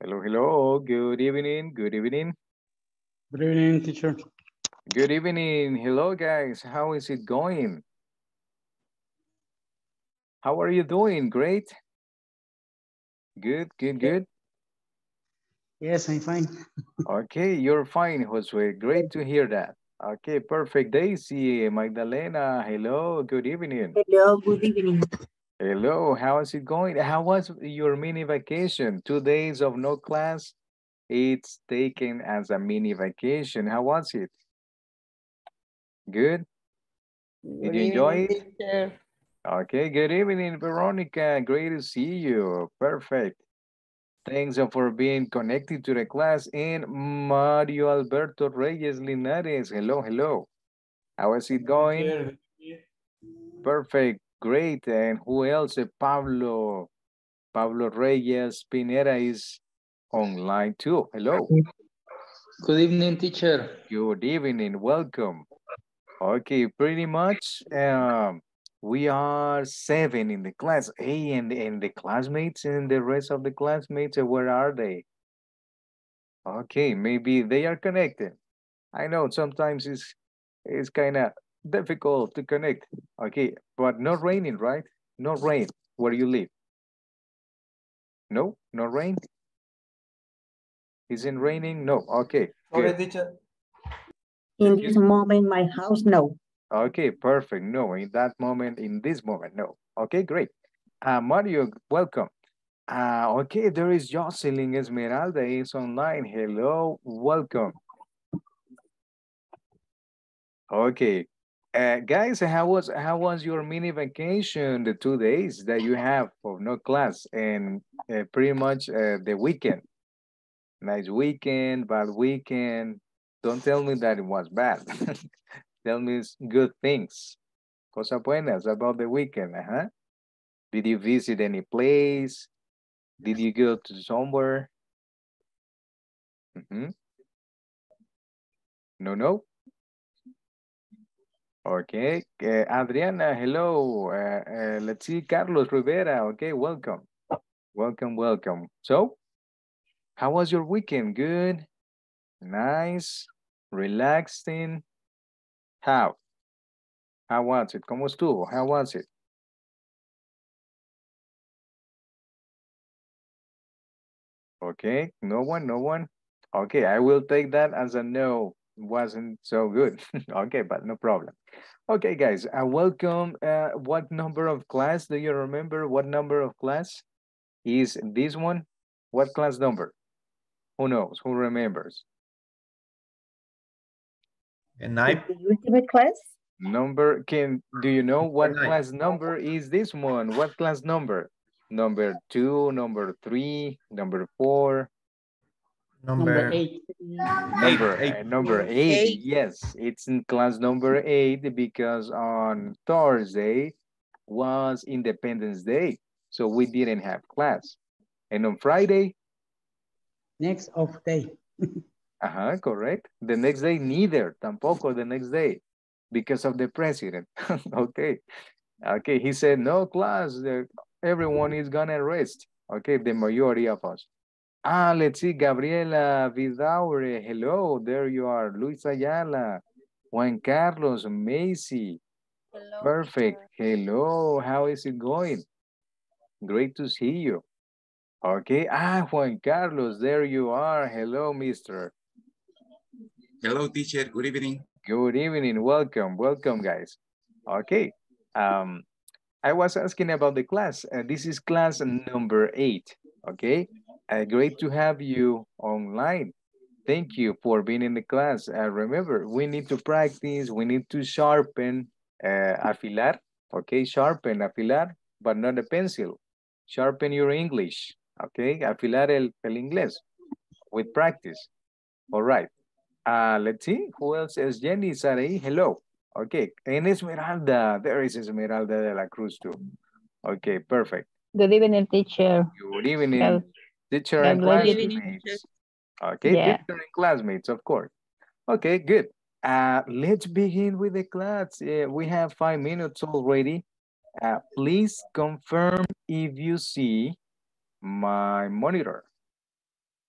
Hello, hello. Good evening. Good evening. Good evening, teacher. Good evening. Hello, guys. How is it going? How are you doing? Great. Good, good, good. Yes, I'm fine. Okay, you're fine, Josue. Great to hear that. Okay, perfect. Daisy, Magdalena, hello, good evening. Hello, good evening. Hello, how is it going? How was your mini vacation? Two days of no class. It's taken as a mini vacation. How was it? Good? Did you enjoy it? Okay, good evening, Veronica. Great to see you. Perfect. Thanks for being connected to the class. And Mario Alberto Reyes Linares. Hello, hello. How is it going? Perfect. Great. And who else? Pablo. Pablo Reyes Pinera is online too. Hello. Good evening, teacher. Good evening. Welcome. Okay, pretty much. Um, we are seven in the class. Hey, and, and the classmates and the rest of the classmates, uh, where are they? Okay, maybe they are connected. I know sometimes it's, it's kind of difficult to connect. Okay, but not raining, right? Not rain where you live. No, not rain. Isn't raining? No, okay. Sorry, good. teacher. In this moment, my house, no. Okay, perfect. No, in that moment, in this moment, no. Okay, great. Uh, Mario, welcome. Uh, okay, there is Jocelyn Esmeralda is online. Hello, welcome. Okay, uh, guys, how was how was your mini vacation? The two days that you have of no class and uh, pretty much uh, the weekend. Nice weekend, bad weekend. Don't tell me that it was bad. tell me good things. Cosas buenas about the weekend, huh? Did you visit any place? Did you go to somewhere? Mm -hmm. No, no. Okay, uh, Adriana, hello. Uh, uh, let's see, Carlos Rivera. Okay, welcome. Welcome, welcome. So, how was your weekend? Good? Nice? Relaxing? How? How was it? ¿Cómo estuvo? How was it? Okay, no one, no one. Okay, I will take that as a no. Wasn't so good. okay, but no problem. Okay, guys, uh, welcome. Uh, what number of class do you remember? What number of class is this one? What class number? Who knows? Who remembers? And nine. The ultimate class? Number, can, do you know what Nine. class number is this one? What class number? Number two, number three, number four, Number, eight. number, eight. uh, number eight. Eight. Yes, it's in class number eight because on Thursday was Independence Day. So we didn't have class. And on Friday, Next off day. uh-huh, correct. The next day, neither, tampoco the next day because of the president. okay. Okay, he said, no class, everyone is gonna rest. Okay, the majority of us. Ah, let's see, Gabriela Vidaure, hello, there you are. Luis Ayala, Juan Carlos, Macy, perfect. Hello, how is it going? Great to see you. Okay, ah, Juan Carlos, there you are. Hello, mister. Hello, teacher. Good evening. Good evening, welcome, welcome guys. Okay, um, I was asking about the class. Uh, this is class number eight, okay? Uh, great to have you online. Thank you for being in the class. Uh, remember, we need to practice, we need to sharpen, uh, afilar, okay? Sharpen, afilar, but not a pencil. Sharpen your English, okay? Afilar el, el inglés with practice. All right. Uh, let's see, who else is Jenny Sarai? Hello. Okay, and Esmeralda. There is Esmeralda de la Cruz too. Okay, perfect. Good evening, teacher. Good evening, teacher and classmates. Okay, Yeah. teacher and classmates, of course. Okay, good. Uh, let's begin with the class. Uh, we have five minutes already. Uh, please confirm if you see my monitor.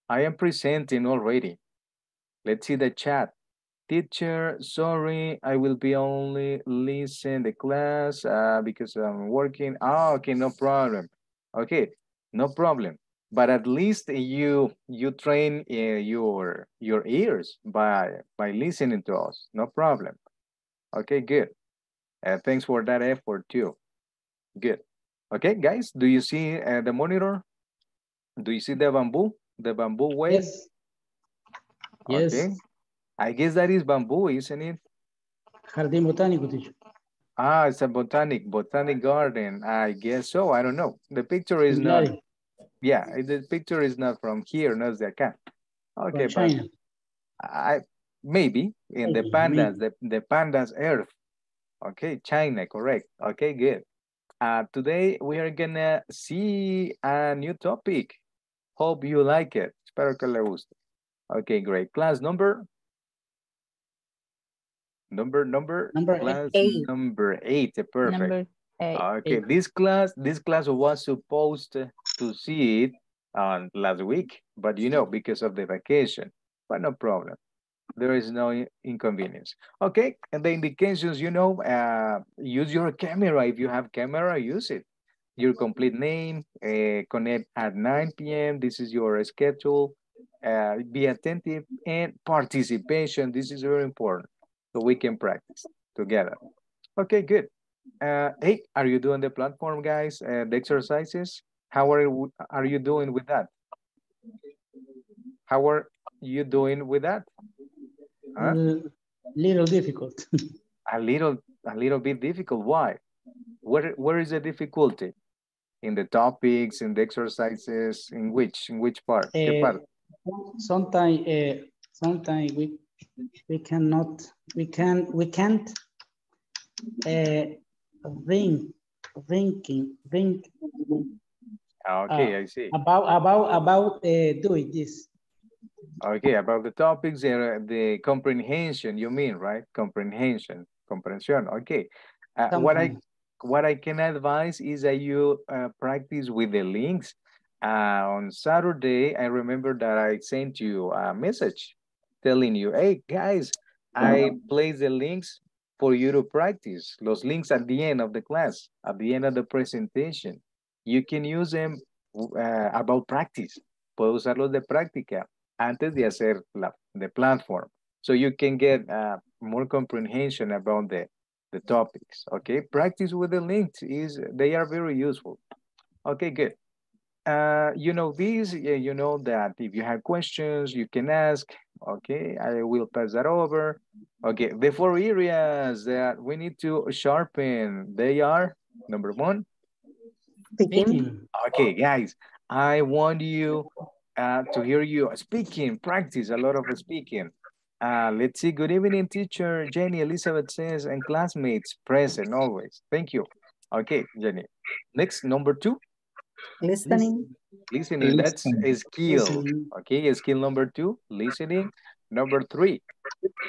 I am presenting already. Let's see the chat. Teacher, sorry, I will be only listen the class uh, because I'm working. Ah, okay, no problem. Okay, no problem. But at least you you train uh, your your ears by by listening to us. No problem. Okay, good. Uh, thanks for that effort too. Good. Okay, guys, do you see uh, the monitor? Do you see the bamboo? The bamboo way? Yes. Yes. Okay. I guess that is bamboo, isn't it? Jardín botánico, teacher. Ah, it's a botanic, botanic garden. I guess so. I don't know. The picture is not, yeah, the picture is not from here, no es de acá. Okay, from but China. I, maybe in the Maybe, pandas, the, the pandas earth. Okay, China, correct. Okay, good. Uh, today we are gonna see a new topic. Hope you like it. Espero que le guste. Okay, great. Class number? Number, number? Number. Class Eight. number eight, perfect. Number eight. Okay, Eight. this class, this class was supposed to see it on last week, but you know, because of the vacation, but no problem. There is no inconvenience. Okay, and the indications, you know, uh, use your camera. If you have camera, use it. Your complete name, uh, connect at 9 p.m. This is your schedule. Uh, be attentive and participation. This is very important so we can practice together. Okay, good. Uh, hey, are you doing the platform, guys? Uh, the exercises? How are you, are you doing with that? How are you doing with that? Huh? Little difficult. A little, a little bit difficult. Why? Where, where is the difficulty? In the topics, in the exercises, in which, in which part? ¿Qué Eh, parte? Sometimes, uh, sometimes we we cannot we can we can't uh, ring thinking think Okay, I see. about about about uh, doing this. Okay, about the topics, uh, the comprehension, you mean, right? Comprehension, comprehension, okay. Uh, what I what I can advise is that you uh, practice with the links. Uh, on Saturday, I remember that I sent you a message telling you, hey, guys, I placed the links for you to practice. Los links at the end of the class, at the end of the presentation. You can use them uh, about practice. Puedo usarlos de práctica antes de hacer la, the platform. So you can get uh, more comprehension about the, the topics, okay? Practice with the links is, they are very useful. Okay, good. Uh, you know these, you know that if you have questions, you can ask, okay? I will pass that over. Okay, the four areas that we need to sharpen, they are, number one, Speaking. Speaking. Okay, guys, I want you uh, to hear you speaking, practice a lot of speaking. Uh, let's see, good evening, teacher. Jenny Elizabeth says, and classmates present always. Thank you. Okay, Jenny. Next, number two, Listening. listening. That's a skill. Listening. Okay, skill number two, listening. Number three,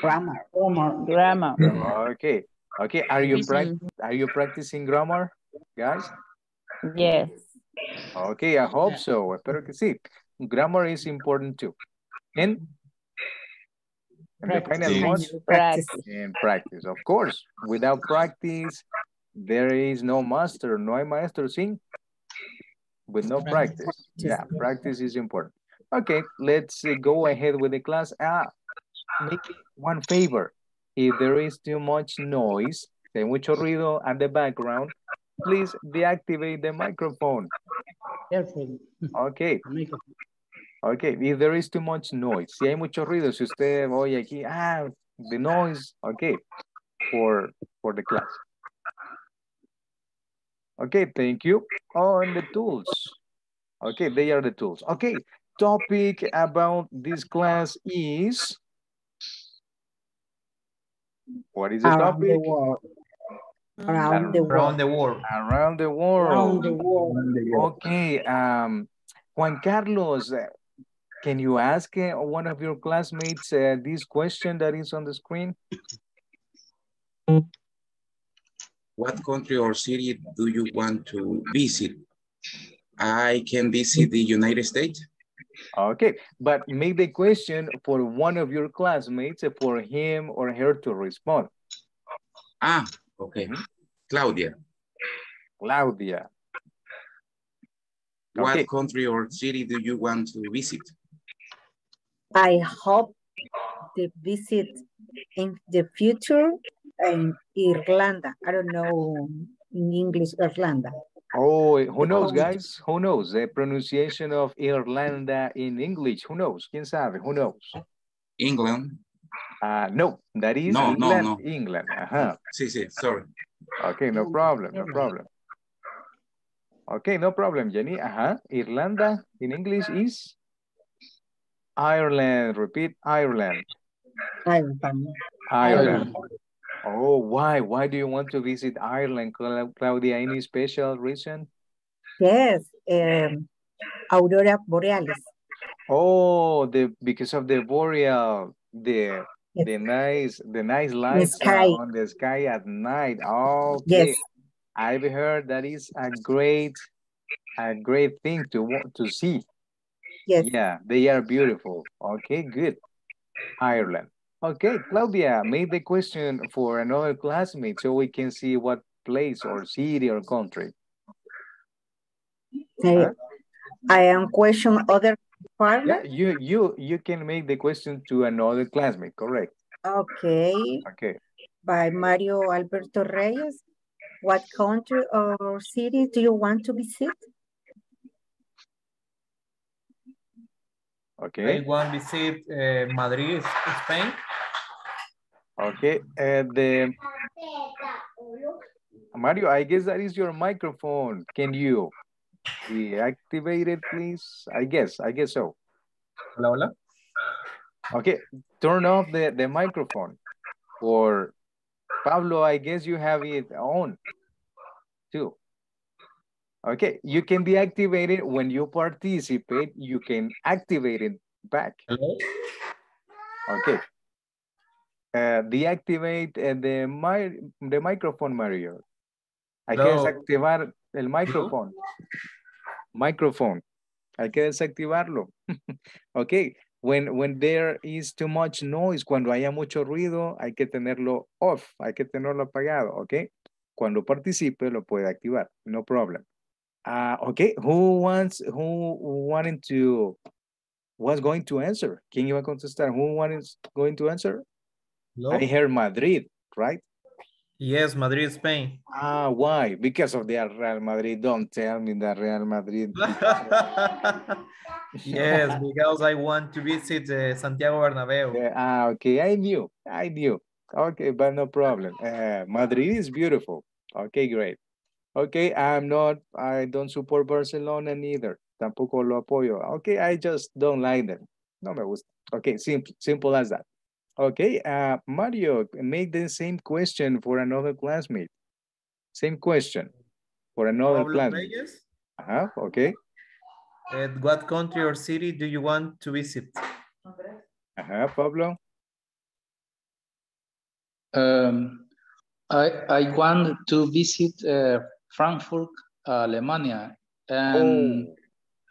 Grammar. Grammar. Grammar. okay. Okay, are you, prac are you practicing grammar, guys? Yes. Okay, I hope Yeah. so. Espero que sí. Grammar is important too. And, and the final Practice. one, Practice. in practice. Of course, without practice, there is no master. No hay maestro sin. With no Practice. practice. Yeah, practice is important. Okay, let's go ahead with the class. Ah, make one favor. If there is too much noise, hay mucho ruido at the background, please deactivate the microphone. Careful. Okay, okay. If there is too much noise, si hay mucho ruido, si usted oye aquí, ah, the noise, okay, for, for the class. Okay, thank you. On the tools. Okay, they are the tools. Okay, topic about this class is. What is the topic? Around the world. Around world. the world. Around the world. Around world. the world. Okay, um, Juan Carlos, uh, can you ask uh, one of your classmates uh, this question that is on the screen? What country or city do you want to visit? I can visit the United States. Okay, but make the question for one of your classmates for him or her to respond. Ah, okay. Mhm. Claudia, Claudia. what Okay. country or city do you want to visit? I hope to visit in the future in Irlanda. I don't know in English, Irlanda. Oh, who knows, guys? Who knows? The pronunciation of Irlanda in English. Who knows? ¿Quién sabe? Who knows? England. Uh, no, that is No, no, England. no. England. Ajá. Sí, sí, sorry. Okay, no problem, no problem. Okay, no problem, Jenny. Ajá. Irlanda in English is Ireland. Repeat, Ireland. Ireland. Ireland. Oh, why? Why do you want to visit Ireland, Claudia? Any special reason? Yes, um, Aurora Borealis. Oh, the because of the boreal, the Yes. The nice the nice lights sky. on the sky at night. Okay. Yes, I've heard that is a great a great thing to want to see. yes. Yeah, they are beautiful. Okay, good. Ireland. Okay, Claudia, make the question for another classmate so we can see what place or city or country. Uh, I am question other part. Yeah, you you you can make the question to another classmate, correct? Okay, Okay. by Mario Alberto Reyes. What country or city do you want to visit? Okay. I want to visit uh, Madrid, Spain. Okay. And the Mario, I guess that is your microphone. Can you deactivate it, please? I guess, I guess so. Hola, hola. Okay, turn off the, the microphone. Or Pablo, I guess you have it on too. Okay, you can deactivate it when you participate, you can activate it back. Hello. Okay. Uh, deactivate uh, the, mi the microphone, Mario. Hay que No. desactivar el microphone. Microphone. Hay que desactivarlo. okay. When, when there is too much noise, cuando haya mucho ruido, hay que tenerlo off, hay que tenerlo apagado, okay? Cuando participe, lo puede activar, no problem. Uh, okay, who wants, who wanted to, was going to answer? ¿Quién iba a contestar? Who was going to answer? Hello. I heard Madrid, right? Yes, Madrid, Spain. Ah, why? Because of the Real Madrid. Don't tell me that Real Madrid. yes, because I want to visit uh, Santiago Bernabeu. Yeah, ah, okay, I knew, I knew. Okay, but no problem. Uh, Madrid is beautiful. Okay, great. Okay, I'm not, I don't support Barcelona neither. Tampoco lo apoyo. Okay, I just don't like them. No me gusta. Okay, simple, simple as that. Okay, uh, Mario, make the same question for another classmate. Same question for another Pablo classmate. Reyes, Uh-huh, okay. at what country or city do you want to visit? Uh-huh, Pablo. Um, I, I want to visit uh, Frankfurt, Alemania, and, Oh.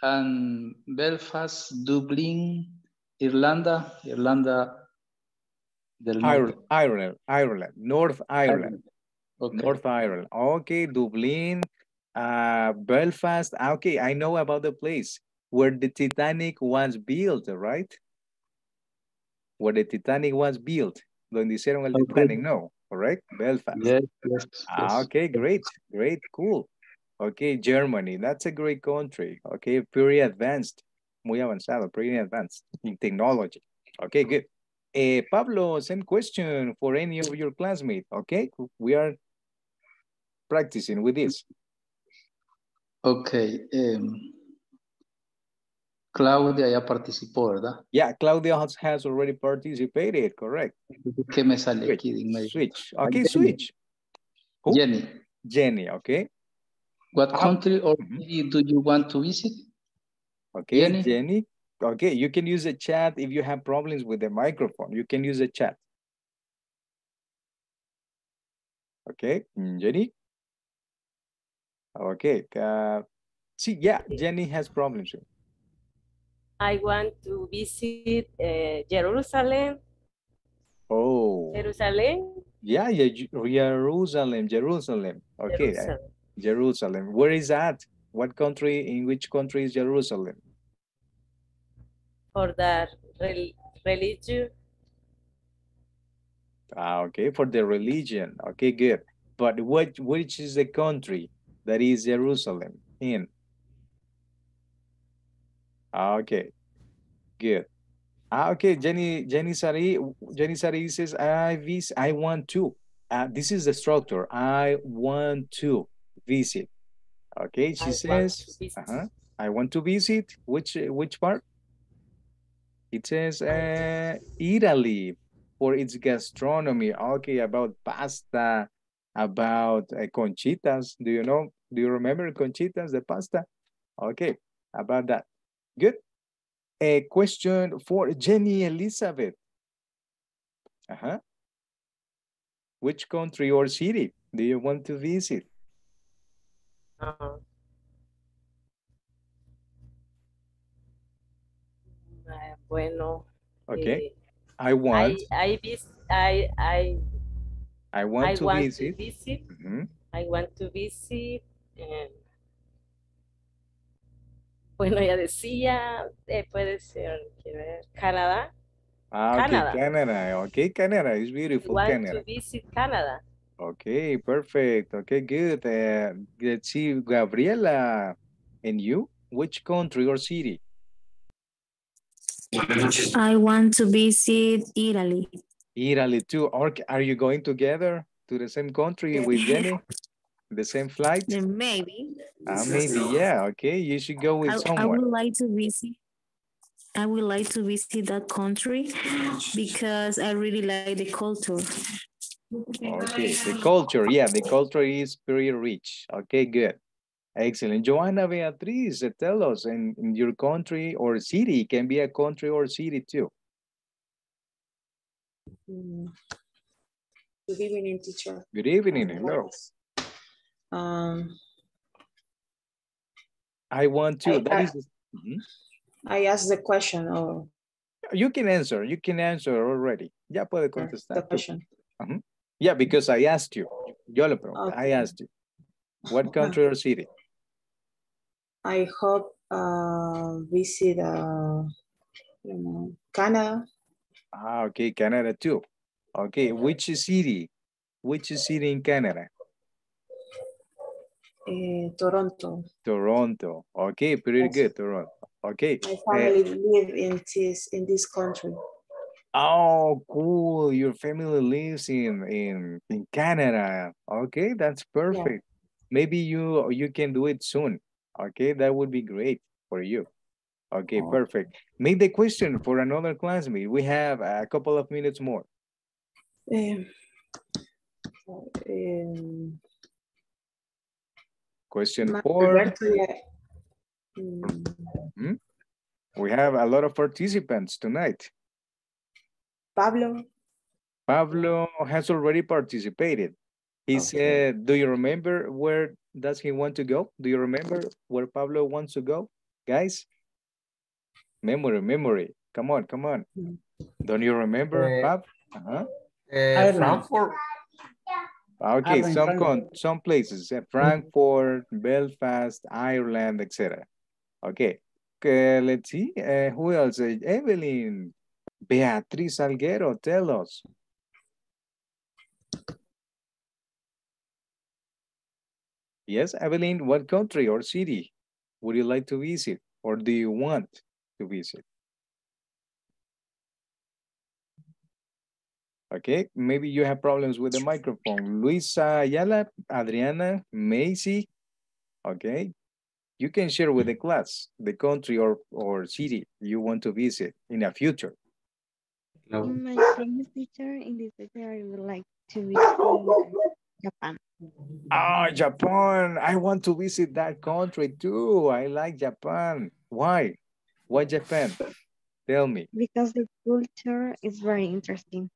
and Belfast, Dublin, Irlanda, Irlanda del Ireland, Norte. Ireland, Ireland, North Ireland, Okay. North Ireland. Okay, Dublin, uh, Belfast. Ah, Okay, I know about the place where the Titanic was built, right? Where the Titanic was built. Donde hicieron el Okay. Titanic, no, correct? Belfast. Yes, yes, Ah, yes. okay, great, great, cool. Okay, Germany, that's a great country. Okay, pretty advanced, muy avanzado, pretty advanced in technology. Okay, good. Eh, Pablo, same question for any of your classmates. Okay, we are practicing with this. Okay. um, Claudia ya participó, ¿verdad? Yeah, Claudia has, has already participated, correct? ¿Qué me sale Switch, aquí switch. Okay, Jenny. switch. Who? Jenny, Jenny, okay? what Ah, country or mhm. city do you want to visit? Okay, Jenny? Jenny. Okay, you can use the chat if you have problems with the microphone. You can use the chat. Okay, Jenny. Okay, uh, see, yeah, Jenny has problems. I want to visit uh, Jerusalem. Oh, Jerusalem. yeah, yeah, Jerusalem, Jerusalem. Okay, uh, Jerusalem. Jerusalem. Where is that? What country, in which country is Jerusalem? For the rel religion. Ah, okay, for the religion. Okay, good. But what, which is the country that is Jerusalem in? Ah, Okay, good. Ah, okay, Jenny, Jenny Sari, Jenny Sari says, I vis, I want to. Uh, this is the structure. I want to visit. Okay, she I says, to uh-huh, I want to visit. Which which part? It says uh, Italy for its gastronomy. Okay, about pasta, about uh, conchitas. Do you know? Do you remember conchitas, the pasta? Okay, about that. Good. A question for Jenny Elizabeth. Uh-huh. Which country or city do you want to visit? Uh, bueno. Okay, eh, I want, I I vis I I I want I to want visit. to visit. Mhm. I want to visit. eh, bueno, ya decía, eh, puede ser, quiero ver, Canadá. Ah, okay, Canada. Canada. Okay, Canada is I beautiful, want Canada. to visit Canada. Okay, perfect. Okay, good. Uh, let's see, Gabriela, and you, which country or city? I want to visit Italy. Italy too. Or are you going together to the same country with Jenny? The same flight? Maybe. Ah, maybe, yeah. Okay, you should go with I, I would like to visit. I would like to visit that country because I really like the culture. Okay, the culture, yeah, the culture is pretty rich. Okay, good. Excellent. Joanna Beatriz, uh, tell us in, in your country or city, it can be a country or city too. Mm. Good evening, teacher. Good evening, hello. Um, I want to, I- that I- is, Mhm. I asked the question or you can answer, you can answer already. Ya puede the contestar. tú. question. Yeah, because I asked you. Yo le pregunté, I asked you. What country or city? I hope uh, visit uh, you know, Canada. Ah, okay, Canada too. Okay, which city? Which city in Canada? eh, Toronto. Toronto. Okay, pretty Yes. good, Toronto. Okay. My eh, family live in this in this country. oh, cool. Your family lives in, in, in Canada. Okay, that's perfect. Maybe you you can do it soon. Okay, that would be great for you. Okay, Oh. perfect. Make the question for another classmate. We have a couple of minutes more. Um, um, Question Ma- four. Roberto, yeah. Mm, We have a lot of participants tonight. Pablo. Pablo has already participated. He Okay. said, do you remember where does he want to go? Do you remember where Pablo wants to go? Guys? Memory, memory. Come on, come on. Mm. Don't you remember, Eh, Pab? Uh-huh. Uh, Frankfurt. Okay, Ireland, some con some places, eh, Frankfurt, Belfast, Ireland, etc. Okay, okay, let's see. Uh, who else? Uh, Evelyn, Beatriz Alguero, tell us. Yes, Evelyn, what country or city would you like to visit or do you want to visit? Okay, maybe you have problems with the microphone. Luisa Ayala, Adriana, Macy, okay? You can share with the class the country or, or city you want to visit in the future. In my teacher, in this teacher, I would like to visit Japan. Ah, Japan. I want to visit that country too. I like Japan. Why? Why Japan? Tell me. Because the culture is very interesting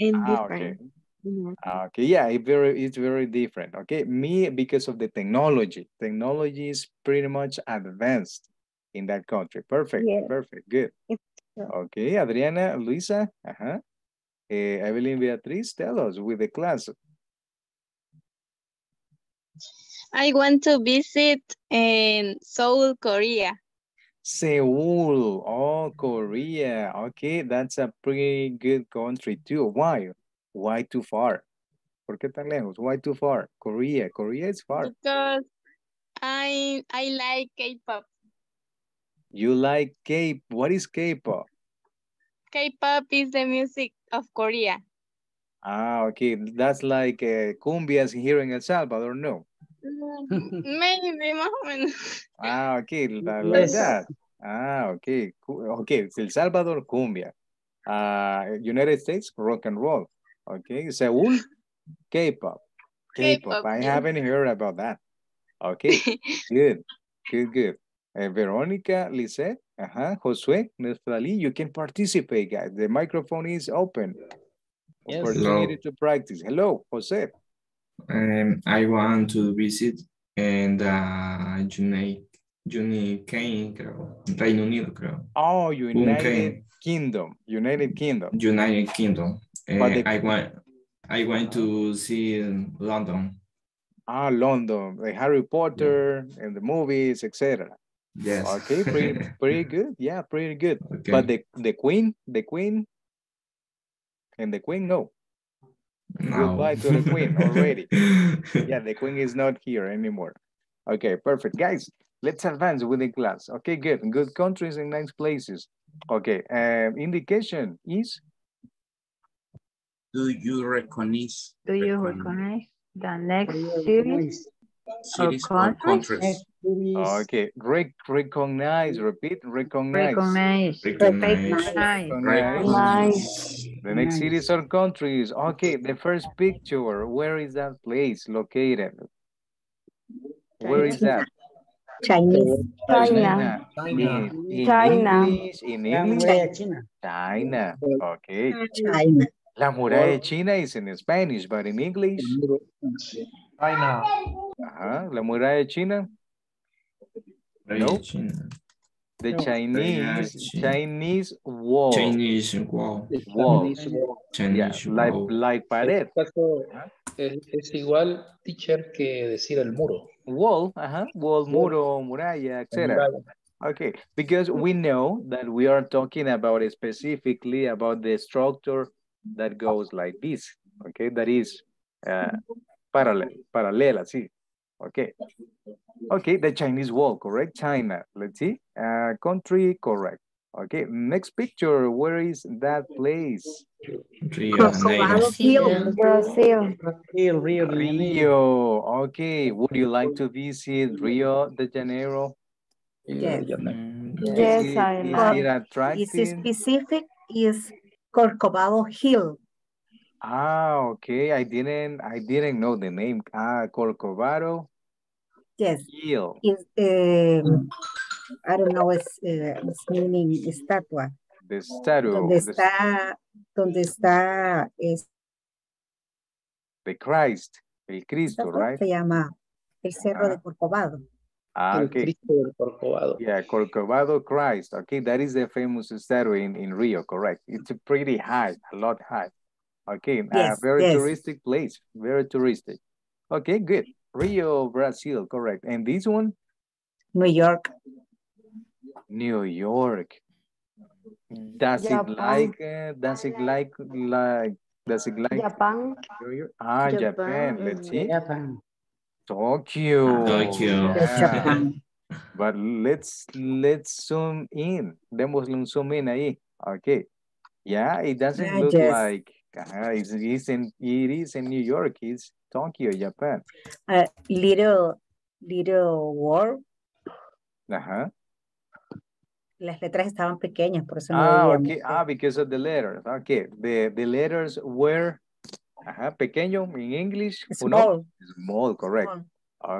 and Ah, okay. different. Mhm. Ah, Okay, yeah, it very, it's very different. Okay, me because of the technology. Technology is pretty much advanced in that country. Perfect, perfect, good. Okay, Adriana, Luisa, uh-huh. Eh, Evelyn Beatriz, tell us with the class. I want to visit in Seoul, Korea. Seoul, oh, Korea. Okay, that's a pretty good country too. Why? Why too far? ¿Por qué tan lejos? Why too far? Korea, Korea is far. Because I I like K-pop. You like K-pop? what is K-pop? K-pop is the music of Korea. Ah, okay, that's like uh, cumbias here in El Salvador, no? Maybe más o menos. Ah, okay, la- like Yes. that. Ah, okay, okay, El Salvador, cumbia. Uh, United States, rock and roll. Okay, Seoul, K-pop. K-pop, I haven't heard about that. Okay, good, good, good. Uh, Veronica, Lisette, uh-huh, Josue, Nestlali, you can participate, guys. The microphone is open. Yes. Opportunity to practice. Hello, Jose. Um, I want to visit and uh, United, United creo, Reino Unido, creo. Oh, United Okay. Kingdom, United Kingdom. United Kingdom. Uh, the- I want, I want to see London. Ah, London, the Harry Potter and the movies, etc. Yes. Okay, pretty, pretty good. Yeah, pretty good. Okay. But the the Queen, the Queen, and the Queen, no. No. Goodbye to the Queen already. yeah, the Queen is not here anymore. Okay, perfect, guys. Let's advance with the class. Okay, good. Good countries and nice places. Okay, um, indication is Do you recognize? Do you recognize recognize the next series or cities or countries? countries? Okay. Rec recognize. Repeat. Recognize. Recognize. Recognize. Recognize. The next cities or countries. Okay, the first picture. Where is that place located? Where is that? Chinese. China. China. In, in China. English, in English, china. China. Okay. China. La muralla de China is in Spanish, but in English, China. uh la muralla de China, No. China. the No. Chinese, China. Chinese wall. Chinese wall. Wall. Chinese wall. Yeah, Chinese like, wall. like En pared. este caso, es, es igual, teacher, que decir el muro. Wall, uh-huh, wall, muro, muralla, la etc. muralla. Okay, because we know that we are talking about it specifically about the structure that goes like this, okay, that is uh, parallel, paralela, sí, okay. Okay, the Chinese wall, correct, China, let's see, uh, country, correct. Okay, next picture, where is that place? Rio de Corcovado Janeiro. Brazil. Rio, Rio de Janeiro. Rio, okay, would you like to visit Rio de Janeiro? Yes. Yes, Is it- I is like. it Is specific is Corcovado Hill. Ah, okay. I didn't I didn't know the name. Ah, Corcovado Yes. Hill. Is um, I don't know its, uh, its meaning estatua. The statue. Donde the- está, donde está es, The Christ. El Cristo, estatua right? se llama el Cerro de Ah. Corcovado. Ah, El okay. Cristo del Corcovado. Yeah, Corcovado Christ. Okay, that is the famous statue in, in Rio, correct? It's pretty high, a lot high. Okay, a Yes, very yes. touristic place, very touristic. Okay, good. Rio, Brazil, correct. And this one, New York. New York. Does it like, uh, does it like, like, does it like Japan. Ah, Japan, Japan, let's see. Japan. Tokyo. Tokyo. Yeah. Japan. But let's let's zoom in. Démosle un zoom in ahí. Okay. Yeah, it doesn't Yeah, look yes. like uh, it's, it's in it is in New York. It's Tokyo, Japan. Uh, little, little world. Uh-huh. Las letras estaban pequeñas, por eso no Ah, veíamos. okay. Ah, because of the letters. Okay. The the letters were uh pequeño in English. ¿o no? Small. Small, correct. Small.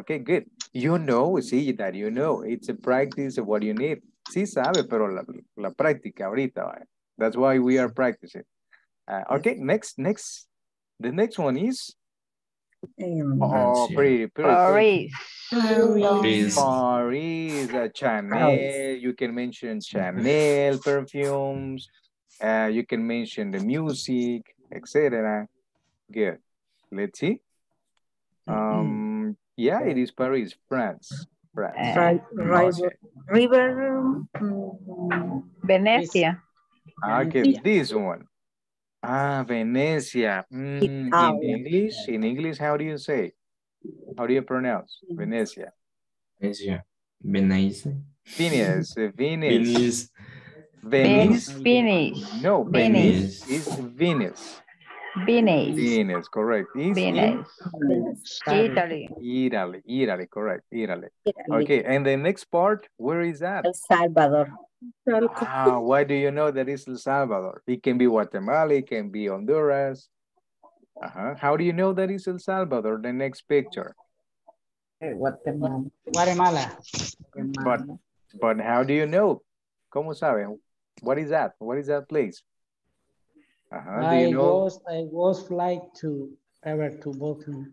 Okay, good. You know, see that you know. It's a practice of what you need. Sí sabe, pero la, la práctica ahorita. That's why we are practicing. Uh, okay, next, next. The next one is Oh, pretty, pretty. pretty. Paris. Paris. Paris, uh, Chanel, you can mention Chanel perfumes, uh, you can mention the music, etc. Good. Let's see. Um, yeah, it is Paris, France. France. Right, right, river, mm, Venecia. Okay, this one. Ah, Venecia. Mm, in English, in English, how do you say? How do you pronounce Venecia? Asia. Venice. Venice, Venice. Venice. Venice? Venice. No, Venice. Venice is Venice. Venice. Venice, correct. Is in Venice. Italy. Italy, Italy, correct, Italy. Italy. Okay, and the next part, where is that? El Salvador. Ah, why do you know that it's El Salvador? It can be Guatemala, it can be Honduras. Uh-huh. How do you know that it's El Salvador? The next picture. Guatemala. Guatemala. But, but how do you know? ¿Cómo saben? What is that? What is that place? Uh-huh. I you know? was I was flight to ever to Baltimore.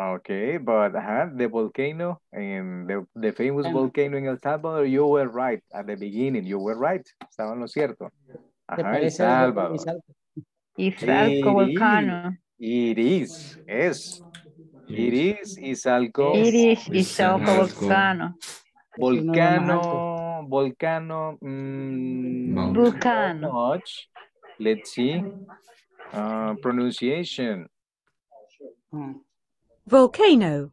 Okay, but uh the volcano and the, the famous Um, volcano in El Salvador, you were right at the beginning. You were right. Estaba lo cierto. ¿Te Ajá, El Salvador. Izalco? Izalco volcano. It is. Yes. It is Izalco. Iris Izalco Izalco. volcano. Volcano, volcano, mm, Mount. Vulcano. much. Let's see. Uh, pronunciation. Hmm. Volcano.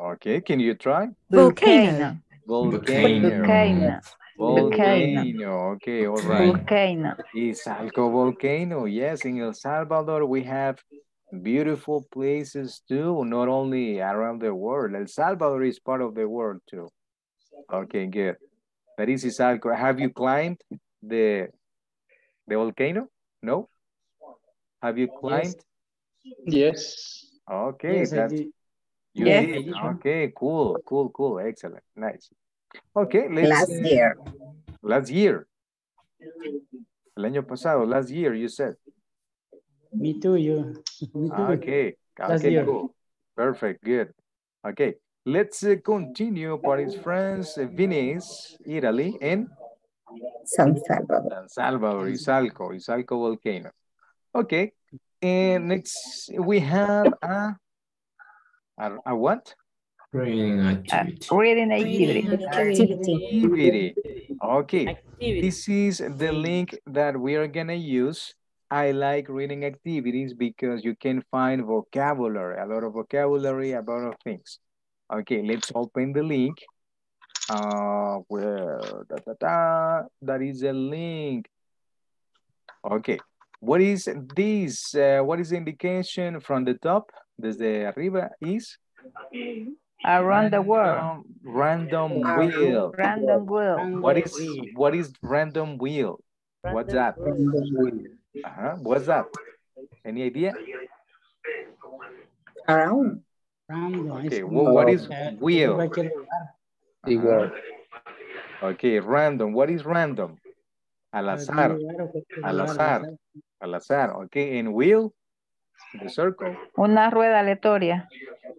Okay, can you try? Volcano. Volcano. Volcano. Volcano. Okay, all right. Volcano. Izalco volcano. Yes, in El Salvador we have beautiful places too, not only around the world. El Salvador is part of the world too. Okay, good. That is Izalco. Have you climbed the the volcano? No? Have you climbed? Yes. Okay, Yes, that's you Yes. did. Okay, cool, cool, cool. Excellent. Nice. Okay, let's Last year. last year. El año pasado, last year you said. Me too, you. Me too. Okay, Last okay, year. cool. Perfect, good. Okay, let's uh, continue. Paris, France, Venice, Italy, and San Salvador. San Salvador, Izalco, Izalco volcano. Okay, and next we have a, a, a what? Reading Uh, activity. reading activity. Activity. Activity. Okay, Activity. this is the link that we are gonna use. I like reading activities because you can find vocabulary, a lot of vocabulary, a lot of things. Okay, let's open the link. Uh, where, da, da, da, that is a link. Okay, what is this? Uh, what is the indication from the top? Desde arriba is? Around the world. Random, random wheel. Random wheel. What is what is random wheel? What's that? Uh-huh. What's that? Any idea? Around. Random. Okay, es wha- what is wheel? Lugar. Igual. Okay, random. What is random? Al azar. Al azar. Al azar. Okay, and wheel? The circle. Una rueda aleatoria.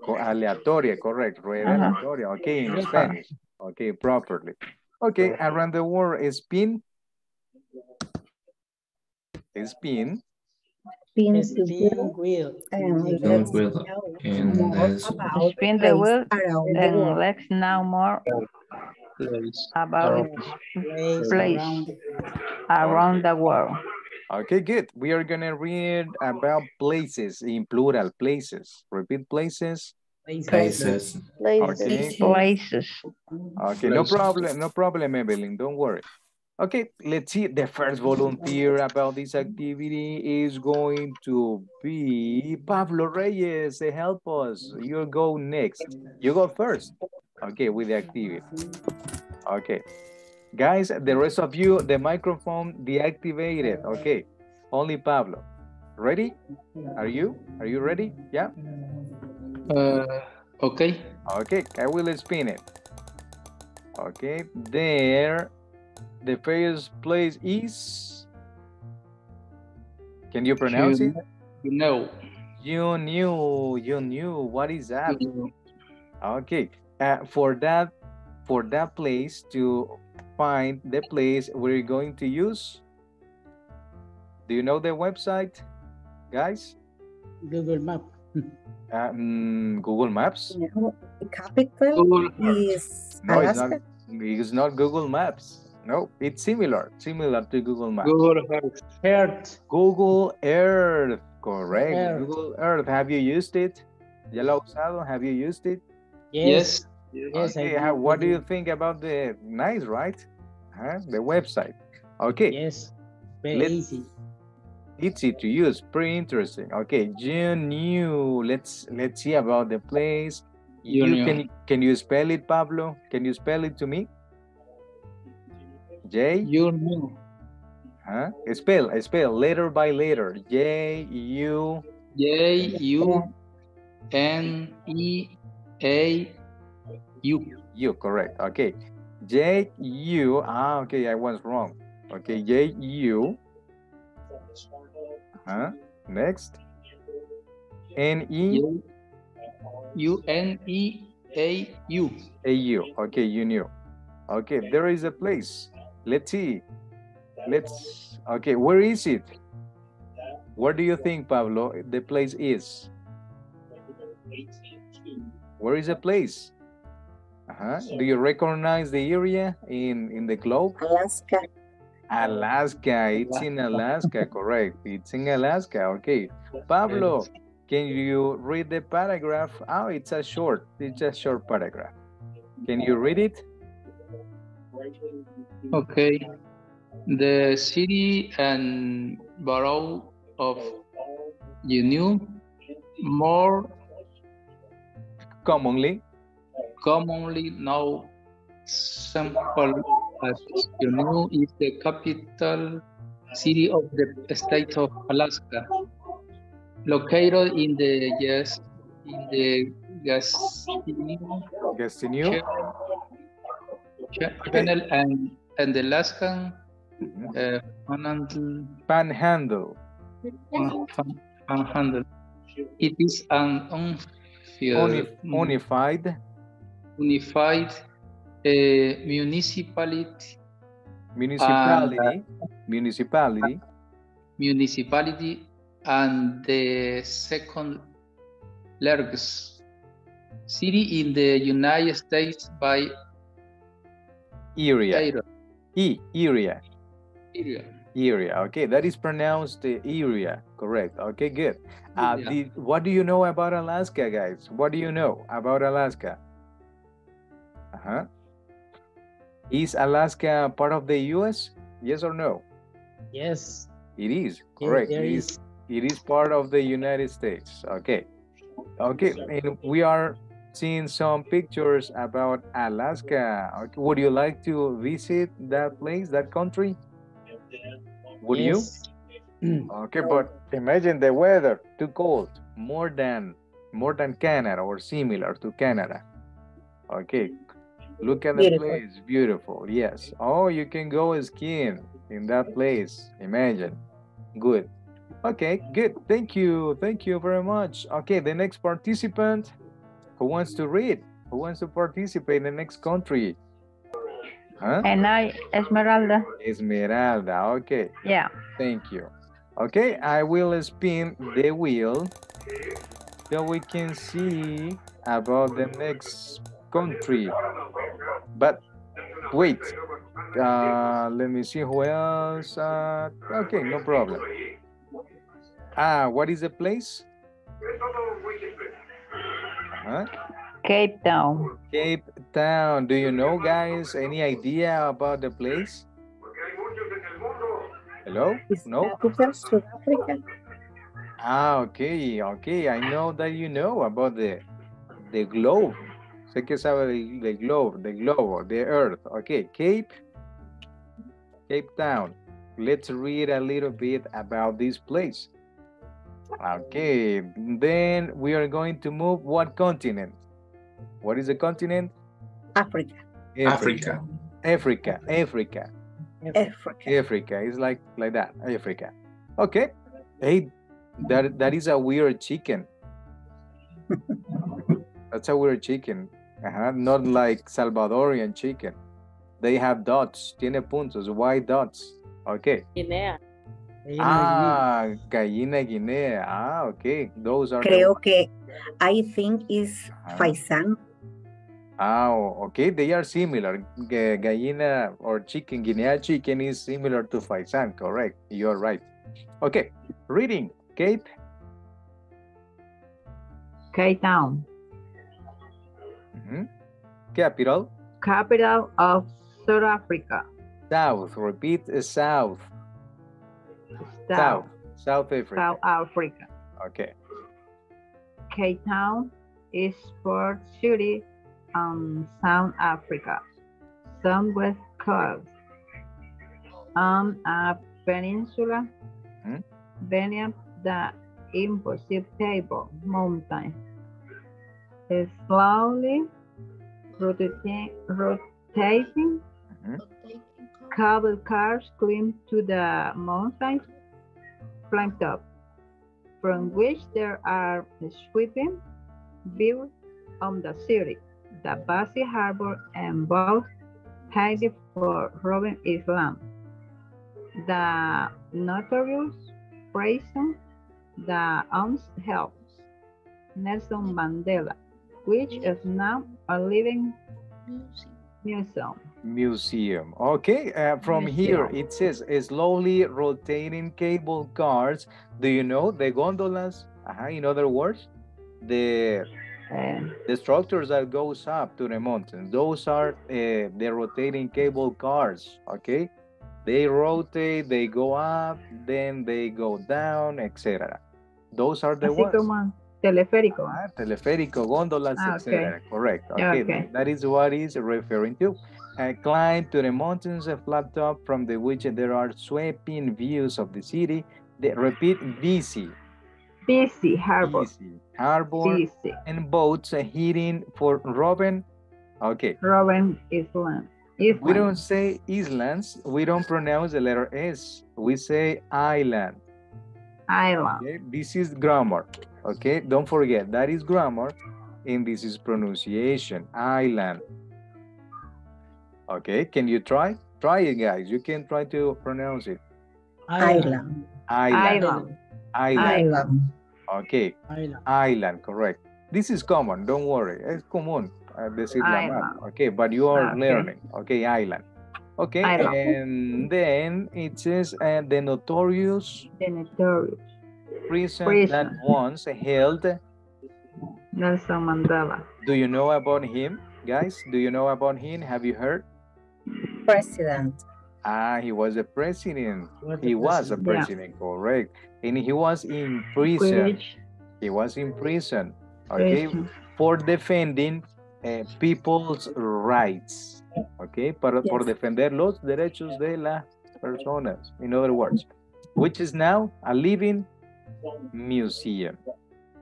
Co- Aleatoria, correct. Rueda Ajá. aleatoria. Okay, in Rueda. Spanish. Okay, properly. Okay, around the world, spin. Spin. Spin Spin the wheel. wheel. And Don't let's will and more that's about Spin the wheel place the and let's know more Place. about Place place around. around the world. Okay, good. We are gonna read about places in plural, places. Repeat places. places. Okay. Places. Okay, no problem, no problem, Evelyn, don't worry. Okay, let's see. The first volunteer about this activity is going to be Pablo Reyes. Help us. You go next. You go first. Okay, with the activity. Okay. Guys, the rest of you, the microphone deactivated. Okay, only Pablo. Ready? Are you? Are you ready? Yeah? Uh, okay. Okay, I will spin it. Okay, there, the first place is, can you pronounce it? You know. You knew, you knew. What is that? Okay. Uh, for that, for that place to find the place we're going to use. Do you know the website, guys? Google Map. Um, Google Maps? No, the capital is No, it's not. It's not Google Maps. No, it's similar, similar to Google Maps. Google Earth. Earth. Google Earth, correct. Earth. Google Earth. Have you used it? ¿Ya lo usado? Have you used it? Yes. Yes. Yes, Okay, how- what do do. you think about the nice, right? Huh? The website. Okay, Yes. Very Let's- easy. easy to use, pretty interesting. Okay, you knew. Let's let's see about the place. You You can can you spell it, Pablo? Can you spell it to me? J huh? Spell spell letter by letter. J U J U N E A U. U correct. Okay. J U ah okay I was wrong. Okay, J U huh? Next. N, E. U, N, E, A, U. A, U. Okay, you knew. Okay, there is a place. Let's see. Let's okay, where is it? Where do you think, Pablo, the place is? Where is the place? Uh-huh. Do you recognize the area in, in the globe? Alaska. Alaska, it's in Alaska, correct. It's in Alaska, okay. Pablo, can you read the paragraph? Oh, it's a short, it's a short paragraph. Can you read it? Okay. The city and borough of Union more Commonly, commonly known sample as Juneau is the capital city of the state of Alaska, located in the yes in the Gastineau Gastineau, Ch- Channel and and the Alaskan Mhm. uh, Panhandle. Panhandle, Pan- Pan- Panhandle. It is an unfi- unified unified uh, municipality municipality, municipality, municipality and the second largest city in the United States by area, area. E, area, area. area. Okay, that is pronounced the area, correct. Okay, good. Uh, Yeah. the, what do you know about Alaska, guys? What do you know about Alaska? Uh-huh. Is Alaska part of the U.S.? Yes or no? Yes. It is, correct. there it is. It is part of the United States. Okay. Okay, and we are seeing some pictures about Alaska. Would you like to visit that place, that country? Would Yes. you? Okay, but imagine the weather, too cold, more than more than Canada or similar to Canada. Okay. Look at the Beautiful. place, beautiful. Yes. Oh, you can go skiing in that place. Imagine. Good. Okay, good. Thank you. Thank you very much. Okay, the next participant who wants to read, who wants to participate in the next country. Huh? And I, Esmeralda. Esmeralda. Okay. Yeah. Thank you. Okay, I will spin the wheel so we can see about the next country. But wait, uh, let me see who else. Uh, okay, no problem. Ah, what is the place? Uh-huh. Cape Town. Cape Town. Do you know, guys, any idea about the place? Hello? No? South Africa? Ah, okay, okay. I know that you know about the the globe. Sé que sabe del globe, the globe, the earth. Okay, Cape, Cape Town. Let's read a little bit about this place. Okay, then we are going to move what continent? What is the continent? Africa. Africa. Africa, Africa. Africa. Africa. It's like like that. Africa. Okay. Hey, That that is a weird chicken. That's a weird chicken. Uh-huh. Not like Salvadorian chicken. They have dots. Tiene puntos. White dots. Okay. Guinea. Ah, gallina guinea. Ah, okay. Those are. the Creo ones. que I think is Ajá. faisán. Ah, okay. They are similar. Ga- Gallina or chicken, guinea chicken is similar to faisan. Correct. You're right. Okay. Reading. Kate. Cape Town, Mhm. Capital. capital of South Africa. South. Repeat. South. South, South. Africa. South Africa. Okay. Cape Town is port city on South Africa, southwest coast, on a peninsula Mhm. beneath the Impossible Mountain. Slowly rotating, rotating Mhm. Cable cars climb to the mountain climb top, from which there are sweeping views of the city, the Bassy Harbor, and both headed for Robben Island. The notorious prison, the arms helps Nelson Mandela, which is now a living museum. Museum. Okay, uh, from here it says slowly rotating cable cars. Do you know the gondolas? Uh In other words, the the structures that goes up to the mountains. Those are uh, the rotating cable cars. Okay, they rotate, they go up, then they go down, etc. Those are the así ones. como teleférico. Ah, teleférico, góndolas, Ah, etc. Correct. Okay, okay. that is what is referring to. Uh, climb to the mountains, of flat top from the which there are sweeping views of the city. The, repeat, busy, Busy Harbor. busy, harbor, Busy. and boats heading for Robben. Okay, Robben Island. we don't say islands. We don't pronounce the letter S. We say island. Island. Okay, this is grammar. Okay, don't forget that is grammar, and this is pronunciation. Island. Okay, can you try? Try it, guys. You can try to pronounce it. Island. Island. Island. Island. Island. Okay, Island. island. Correct. This is common. Don't worry. Es común uh, decirla mal. Island. Okay, but you are Okay. learning. Okay, island. Okay, Island. and then it says uh, the notorious The notorious prison, that once held Nelson Mandela. Do you know about him, guys? Do you know about him? Have you heard? President. Ah, he was a president. Was the He was a president. Yeah. correct. And he was in prison. Which He was in prison, okay, prison? for defending eh, people's rights, okay, para, por Yes. defender los derechos de las personas, in other words, which is now a living museum.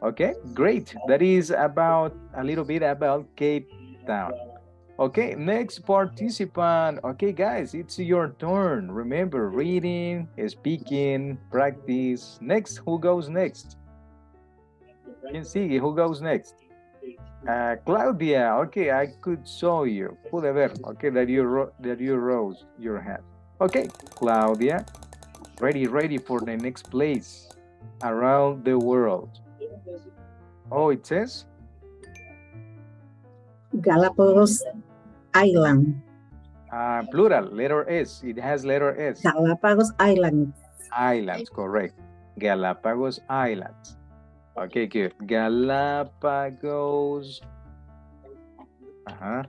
Okay, great. That is about a little bit about Cape Town. Okay, next participant. Okay, guys, it's your turn. Remember, reading, speaking, practice. Next, who goes next? ¿Quién sigue? Who goes next? Uh, Claudia, okay, I could saw you. Pude ver, okay, that you that you rose your hand. Okay, Claudia, ready, ready for the next place around the world. Oh, it says Galapagos Island. uh, plural, letter S. It has letter S. Galapagos Island. Islands, correct. Galapagos Islands. Okay, good. Galapagos. Uh-huh.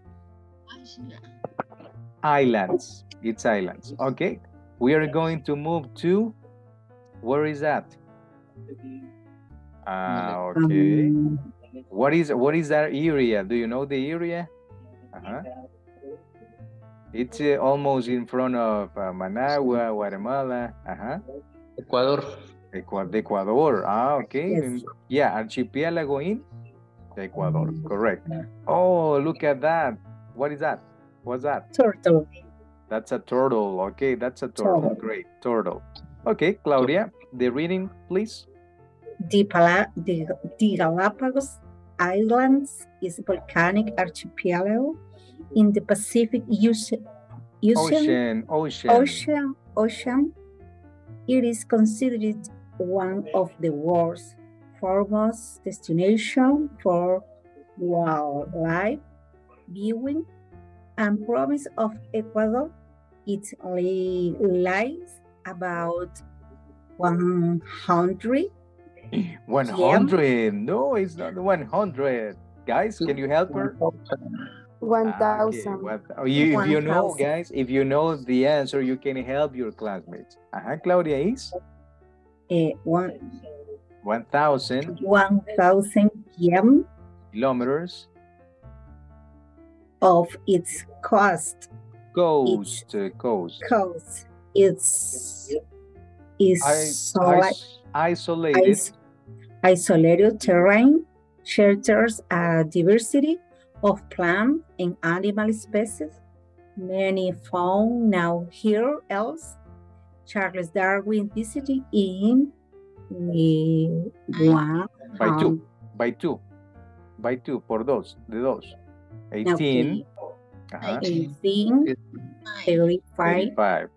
Islands. It's islands. Okay. We are going to move to where is that? Ah, okay. Um, What is what is that area? Do you know the area? Uh-huh. It's uh, almost in front of uh, Managua, Guatemala. Uh-huh. Ecuador. Ecua- de Ecuador. Ah, okay. Yes. Mm, Yeah, archipelago in Ecuador. Correct. Oh, look at that. What is that? What's that? turtle. That's a turtle. Okay, that's a turtle. Turtle. Great. Turtle. Okay, Claudia, the reading, please. The, the, the Galapagos Islands is a volcanic archipelago in the Pacific Ocean. Ocean, ocean. Ocean, ocean. It is considered one of the world's foremost destinations for wildlife viewing and province of Ecuador. It li- lies about 100 100. No, it's not 100. Guys, can you help her? One Ah, okay, oh, you- if you know, 1000. guys, if you know the answer, you can help your classmates. Ajá, Claudia is eh, one, 1,000 1,000 km kilometers of its coast. coast, uh, coast. Coast. It's is is- isolated. is- isolated terrain shelters a diversity of plant and animal species. Many found now here else. Charles Darwin visited in one by two, um, by two, by two, por dos, de dos. okay, 18, ajá, 1835 35.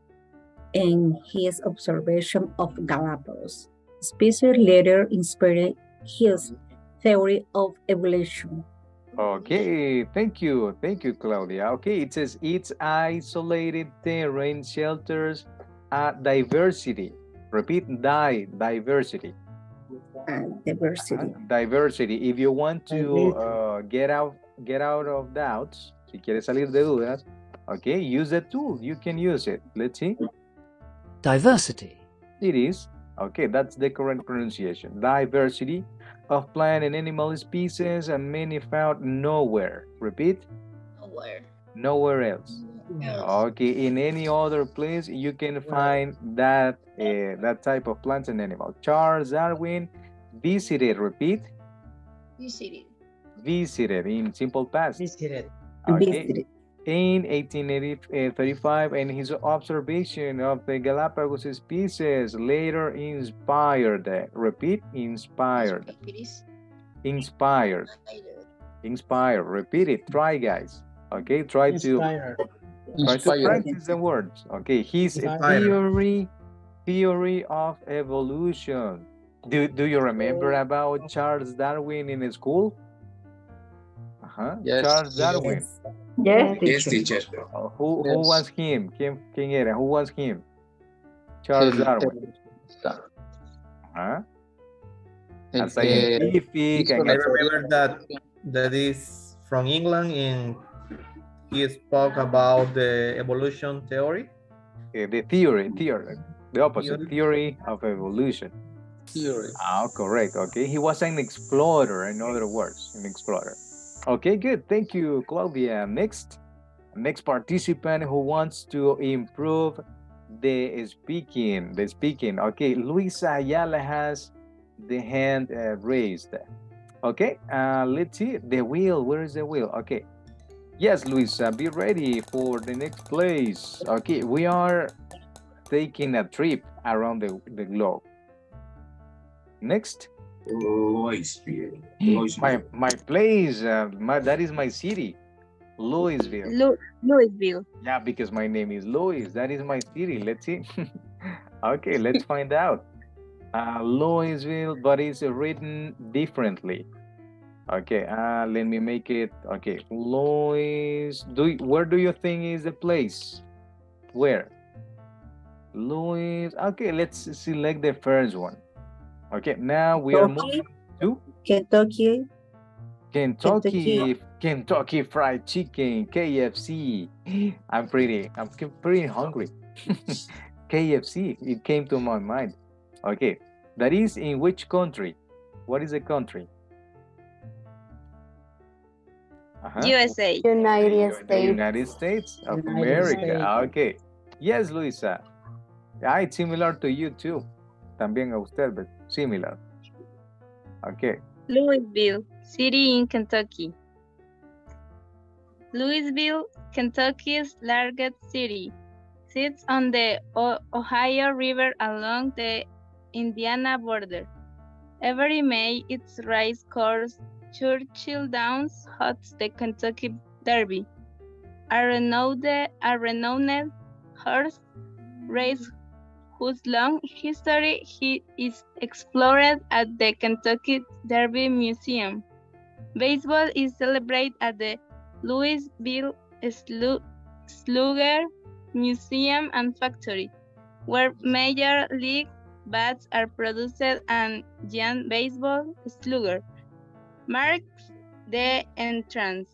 and his observation of Galapagos. Species later inspired his theory of evolution. Okay, thank you, thank you, Claudia. Okay, it says its isolated terrain shelters a diversity. Repeat, di, diversity. and diversity. Diversity. If you want to uh, get out, get out of doubts, si quieres salir de dudas, okay, use the tool. You can use it. Let's see. Diversity. It is. Okay, that's the correct pronunciation. Diversity of plant and animal species and many found nowhere. Repeat. Nowhere. Nowhere else. Okay, in any other place you can find that uh, that type of plants and animal. Charles Darwin visited. Repeat. Visited. Visited in simple past. Visited. Okay. Visited. In 1835, eh, and his observation of the Galapagos species later inspired. Repeat, inspired. Inspired. Inspired. Repeat it. Try, guys. Okay, try to Inspired. try to practice the words. Okay, his Inspired. theory theory of evolution. Do do you remember oh. about Charles Darwin in school? Uh-huh. Yes. Charles Darwin. Yes, Yes, teacher. teacher. Uh, who who was him? ¿Quién, quién era? Who was him? Charles El- Darwin. el- Huh? el A scientific and I remember that that is from England and he spoke about the evolution theory. uh, the theory, theory, the opposite theory of evolution. theory. Ah, correct. Okay, he was an explorer. In other words, an explorer. Okay, good. Thank you, Claudia. Next, next participant who wants to improve the speaking, the speaking. Okay, Luisa Ayala has the hand uh, raised. Okay, uh, let's see the wheel. Where is the wheel? Okay. Yes, Luisa, be ready for the next place. Okay, we are taking a trip around the, the globe. Next. Louisville. My my place, uh, my that is my city, Louisville. Lu Louisville. Yeah, because my name is Louis. That is my city. Let's see. okay, let's find out. Uh, Louisville, but it's written differently. Okay, uh, let me make it. Okay, Louis. Do you- where do you think is the place? Where? Louis. Okay, let's select the first one. Okay, now we are moving to Kentucky, Kentucky, Kentucky Fried Chicken, KFC. I'm pretty, I'm pretty hungry. KFC, it came to my mind. Okay, that is in which country? What is the country? Uh-huh. USA. United States. United States of United America. States. Okay. Yes, Luisa. Yeah, it's similar to you too. También a usted, similar. Okay. Louisville, city in Kentucky. Louisville, Kentucky's largest city, sits on the Ohio River along the Indiana border. Every May, its race course Churchill Downs hosts the Kentucky Derby, a renowned, a renowned horse race whose long history he is explored at the Kentucky Derby Museum. Baseball is celebrated at the Louisville Slu- Slugger Museum and Factory, where Major League bats are produced and Giant Baseball Slugger marks the entrance.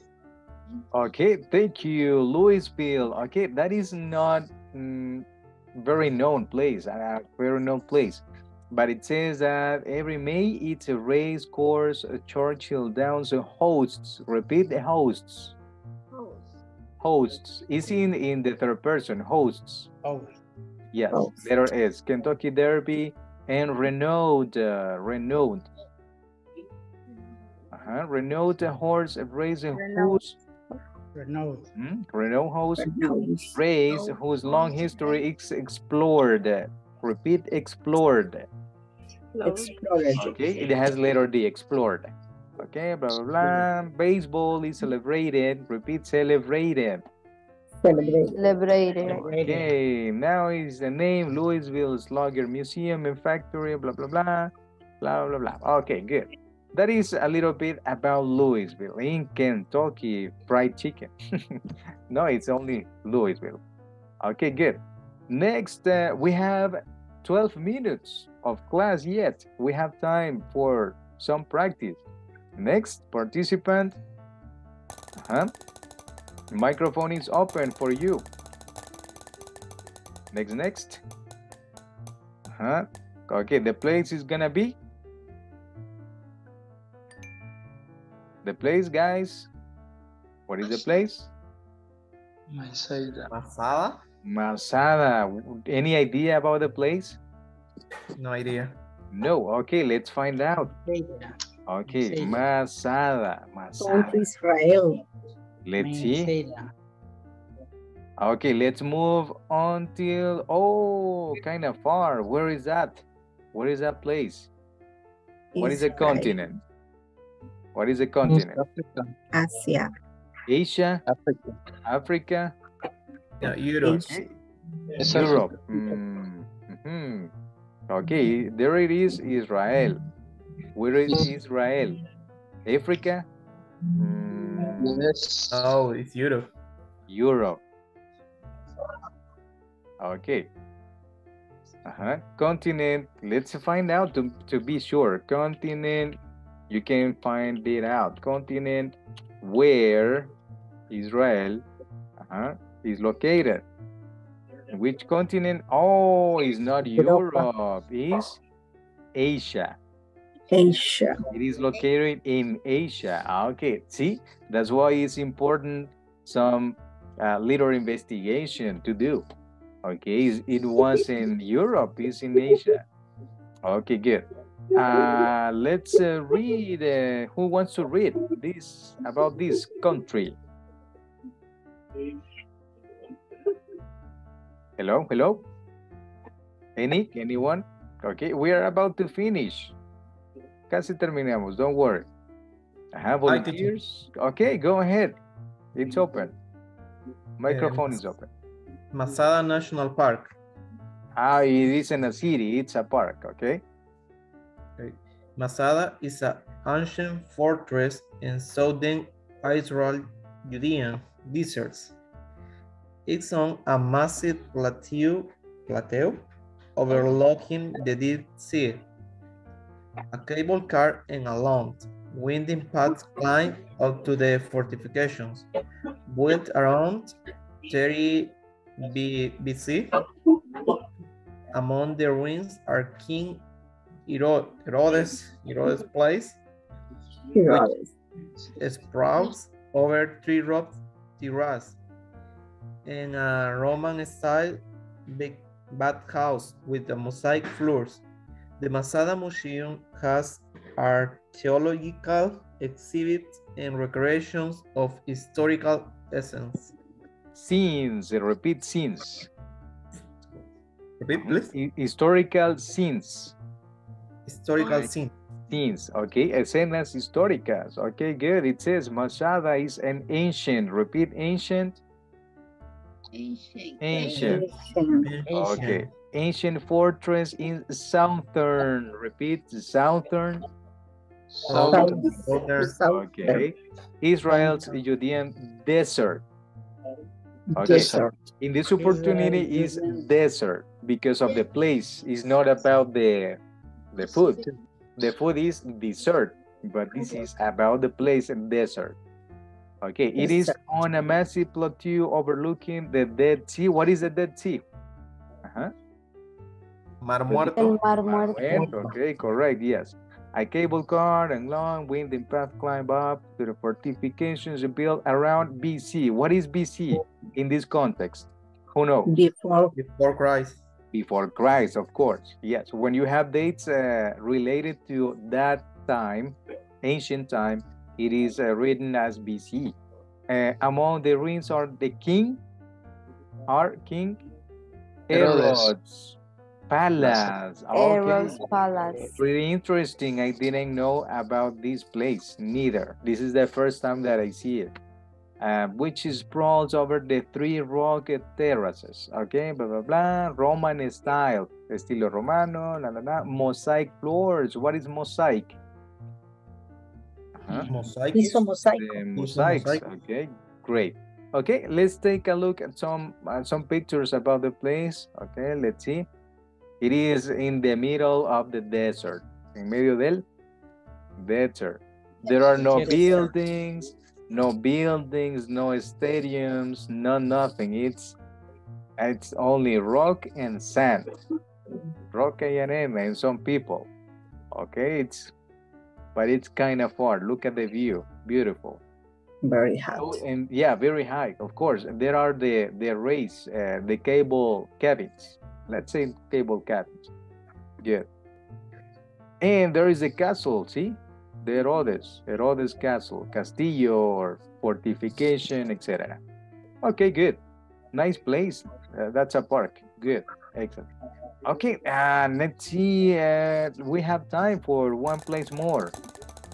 Okay, thank you, Louisville. Okay, that is not mm, very known place, a very known place. But it says that every May it's a race course, uh, Churchill Downs hosts, repeat the hosts. Hosts. Hosts. Is in, in the third person, hosts. Oh, Yes, Hosts. letter S. Kentucky Derby and renowned, uh, renowned. Uh-huh, renowned horse racing whose Renault. Hmm? Renault horse Renault. race whose long history is explored. Repeat, explored. Explorer. Okay, it has letter D, explored. Okay, blah, blah, blah. Baseball is celebrated. Repeat, celebrated. Celebrate. Celebrated. Okay, now is the name Louisville Slugger Museum and Factory, blah, blah, blah, blah, blah, blah. Okay, good. That is a little bit about Louisville in Kentucky Fried Chicken. no, it's only Louisville. Okay, good. Next, uh, we have 12 minutes of class yet. We have time for some practice. Next, participant. Uh-huh. Microphone is open for you. Next, next. Uh-huh. Okay, the place is gonna be. The place, guys. What is the place? Masada. Masada? Masada. Any idea about the place? No idea. No. Okay, let's find out. Okay, Masada. Masada. Masada. Israel. Let's see. Okay, let's move on till oh, kind of far. Where is that? Where is that place? What is a Israel. continent? What is a continent? Africa. Asia. Asia, Africa. Africa, No, Europe. okay, Es Europe. Mm, mhm. Okay, there it is, Israel. Where is Israel? Africa, Mm, Yes. Oh, it's Europe. Europe. Okay. Uh-huh. Continent. Let's find out to, to be sure. Continent. You can find it out. Continent where Israel uh-huh, is located. Which continent? Oh, it's not Europe. It's Asia. Asia. It is located in Asia. Ah, Okay, see, that's why it's important some uh, little investigation to do. Okay, it was in Europe, it's in Asia. Okay, good. Uh, let's uh, read. Uh, who wants to read this about this country? Hello, hello. Any, anyone? Okay, we are about to finish. Casi terminamos, don't worry. Hi, teacher. volunteers. Okay, go ahead. It's open. Microphone is open. Masada National Park. Ah, it isn't a city, it's a park, okay? Masada is an ancient fortress in southern Israel Judean deserts. It's on a massive plateau, plateau overlooking the Dead Sea. A cable car and a long, winding path climb up to the fortifications, built around 30 B- BC. Among the ruins are King Hero- Herodes, Herodes Place, Herodes. sprouts over three rock terrace, and a Roman style big bathhouse with the mosaic floors. The Masada Museum has archaeological exhibits and recreations of historical essence. Scenes, eh, repeat scenes. Repeat, please. Historical scenes. Historical Right. scene. scenes, okay? Escenas históricas, okay, good. It says Masada is an ancient, repeat ancient, Ancient. ancient, okay. Ancient fortress in southern, repeat, southern, Southern. okay. Israel's Judean desert. Okay. Desert. In this opportunity is desert because of the place. It's not about the the food. The food is dessert, but this is about the place and desert. Okay, it is on a massive plateau overlooking the Dead Sea. What is the Dead Sea? Uh-huh. Mar El Muerto. Mar Muerto. Muerto, Okay, correct, yes. A cable car and long winding path climb up to the fortifications built around BC. What is BC in this context? Who knows? Before Before Christ. Before Christ, of course. Yes, when you have dates uh, related to that time, ancient time, it is uh, written as BC. Uh, among the ruins are the king, our King Herodes. Herod's palace. Eros Okay. Palace. Pretty interesting. I didn't know about this place neither. This is the first time that I see it. Uh, which is sprawls over the three rock terraces. Okay, blah blah blah. Roman style, estilo romano, la la la. Mosaic floors. What is mosaic? Uh-huh. Mosaic. piso mosaico. The mosaics. mosaic. Okay, great. Okay, let's take a look at some uh, some pictures about the place. Okay, let's see. It is in the middle of the desert. En medio del desert. There are no buildings, no buildings, no stadiums, no nothing. It's it's only rock and sand. Rock arena and some people. Okay, it's but it's kind of far. Look at the view. Beautiful. Very high. Oh, and yeah, very high, of course. And there are the the rays, uh, the cable cabins. Let's say cable cabins. Yeah. And there is a castle. See, the Herodes, Herodes Castle, Castillo, or fortification, etc. Okay, good. Nice place. Uh, that's a park. Good. Excellent. Okay, and let's see. Uh, we have time for one place more.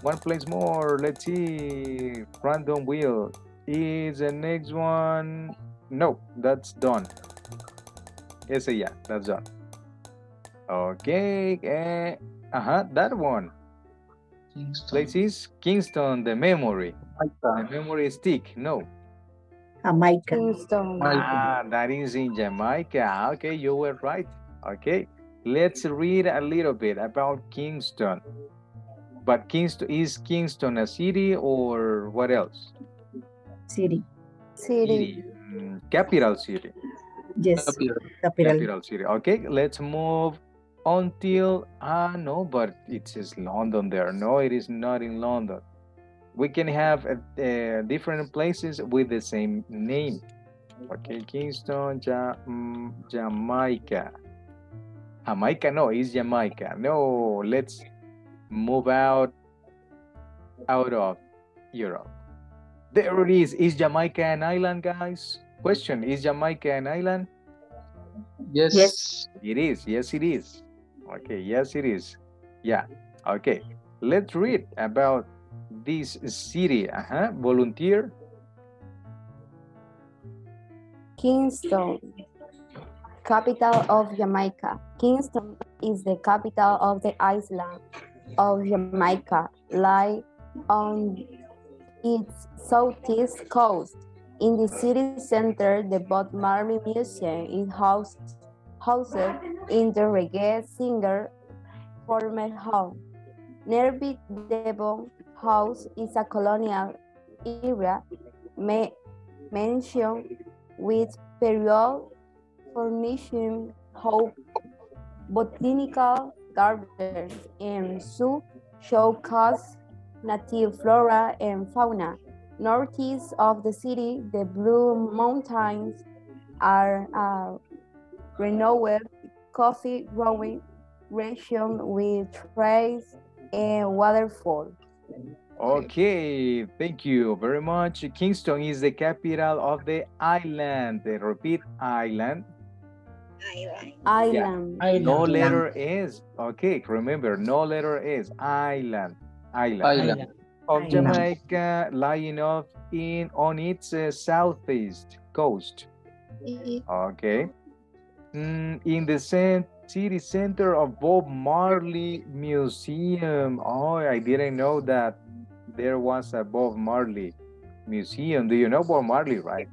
One place more. Let's see. Random wheel. Is the next one? No, that's done. Yes, yeah, that's done. Okay. Uh huh. That one. Kingston. Place is Kingston. The memory. The memory stick. No. Jamaica. Kingston. Ah, that is in Jamaica. Okay, you were right. Okay, let's read a little bit about Kingston. But Kingston is Kingston a city or what else? City. City. Mm, Capital city. Yes. Capital. Capital. Capital city. Okay, let's move until ah no, but it says London there. No, it is not in London. We can have uh, uh, different places with the same name. Okay, Kingston, ja, mm, Jamaica. Jamaica, no, it's Jamaica. No, let's move out out of Europe. There it is. Is Jamaica an island, guys? Question: Is Jamaica an island? Yes. Yes. It is. Yes, it is. Okay. Yes, it is. Yeah. Okay. Let's read about this city. Uh-huh. Volunteer. Kingston, capital of Jamaica. Kingston is the capital of the island of Jamaica, lie on its southeast coast. In the city center, the Bob Marley Museum is housed, housed in the reggae singer former home. Nearby Devon House is a colonial area ma- mansion with period furnishing hope botanical gardens and zoo showcase native flora and fauna. Northeast of the city, the Blue Mountains are a renowned coffee growing region with trails and waterfalls. Okay, thank you very much. Kingston is the capital of the island. The repeat island. Island. No letter S. Okay, remember, no letter S. Island. Island. Island. Of Island. Jamaica, lying off in on its uh, southeast coast. Okay. Mm, in the cen- city center of Bob Marley Museum. Oh, I didn't know that there was a Bob Marley museum. Do you know Bob Marley, right?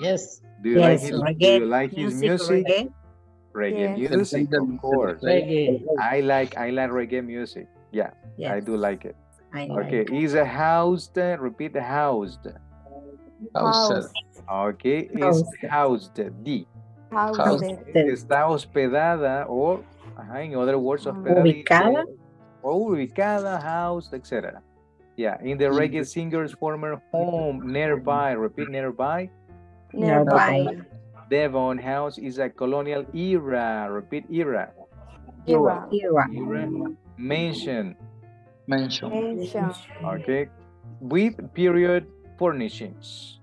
Yes. Do you like his, do you like his music? reggae. Reggae Yes. music, of course. Reggae. I like I like reggae music. Yeah, I do like it. I Okay, like. is a housed. Repeat the housed. Housed. Okay, is Housed. housed. D. Housed. Está hospedada o, ajá, in other words, ah. hospedada. y- Ubicada. O ubicada, housed, etc. Yeah, in the mm. reggae singer's former home nearby. Repeat nearby. Nearby. Devon House is a colonial era. Repeat era. Era. Era. Era. Mansion. Mention. Mention. Okay. With period furnishings.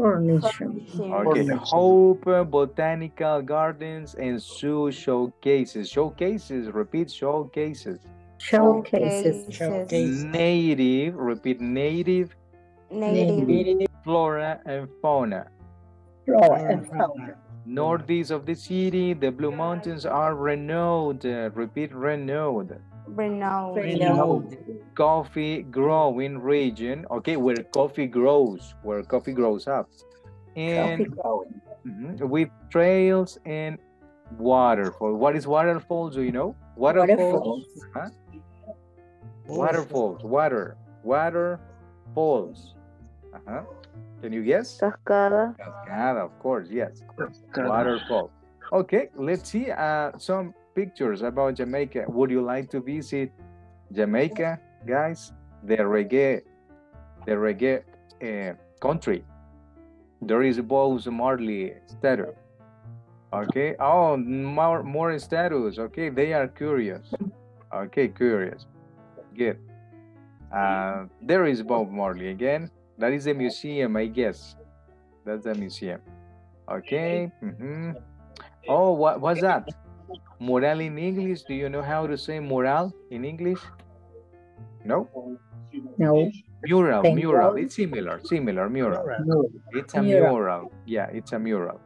Furniture. Okay. Hope Botanical Gardens and Zoo Showcases. Showcases. Repeat showcases. Showcases. Showcase. Native. Repeat native. Native. Flora and fauna. Flora and fauna. Northeast of the city, the Blue Mountains are renowned. uh, repeat renowned. Renowned. Renowned. coffee growing region, okay, where coffee grows, where coffee grows up. And Coffee growing. Mhm, with trails and waterfall. What is waterfalls? Do you know? Waterfalls. Waterfalls. Huh? Waterfalls. Water. Waterfalls. Uh-huh. Can you guess? Cascada. Cascada, of course, yes. Waterfall. Okay, let's see uh, some pictures about Jamaica. Would you like to visit Jamaica, guys? The reggae, the reggae uh, country. There is Bob Marley statue. Okay. Oh, more more statues. Okay, they are curious. Okay, curious. Good. Uh, there is Bob Marley again. That is a museum, I guess. That's a museum. Okay. Mm -hmm. Oh, what was that? Mural in English. Do you know how to say mural in English? No? No. Mural, Thank mural. you. It's similar, similar, mural. It's a Mural. mural. Yeah, it's a mural.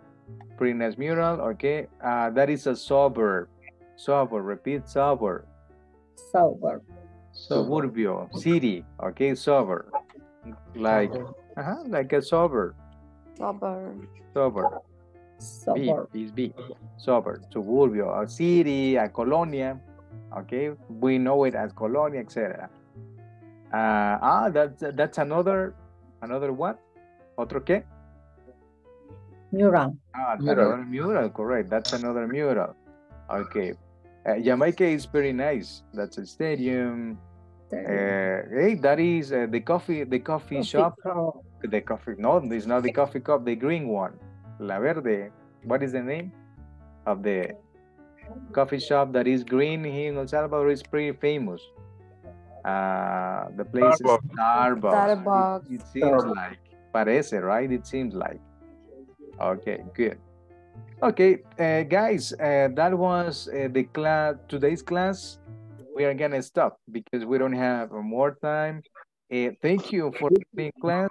Pretty nice mural. Okay. Uh, that is a suburb. Suburb. Repeat suburb. Sober. Suburbio. City. Okay, suburb. Like, uh-huh, like a suburb. Suburb. Suburb. B Sober. is B. Suburb. Suburbio. A city, a colonia. Okay. We know it as colonia, etc. Uh, ah, that's that's another another what? Otro qué? Mural. Ah, Mural. another mural, correct. That's another mural. Okay. Uh, Jamaica is very nice. That's a stadium. Uh, hey, that is uh, the coffee, the coffee, shop. The coffee, no, it's not the coffee cup, the green one. La Verde. What is the name of the coffee shop that is green here in El Salvador? is pretty famous. Uh, the place is Starbucks. Starbucks. It, it seems like. Parece, right? It seems like. Okay, good. Okay, uh, guys, uh, that was uh, the class, today's class. We are gonna stop because we don't have more time. Uh, thank you for being class,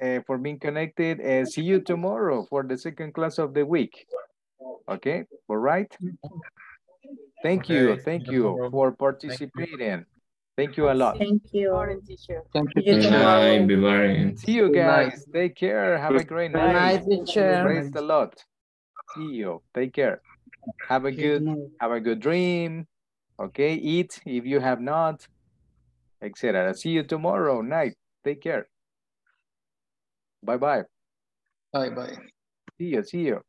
uh, for being connected, and see you tomorrow for the second class of the week. Okay, all right? Thank you, thank you for participating. Thank you a lot. Thank you. Morning, teacher. Thank you. you Good night, bye-bye. See you guys. Take care. Have a great Good night. night, teacher. Praise the Lord. See you. Take care. Have a good have a good dream. Okay, eat if you have not, etc. See you tomorrow night. Take care. Bye bye. Bye bye. See you. See you.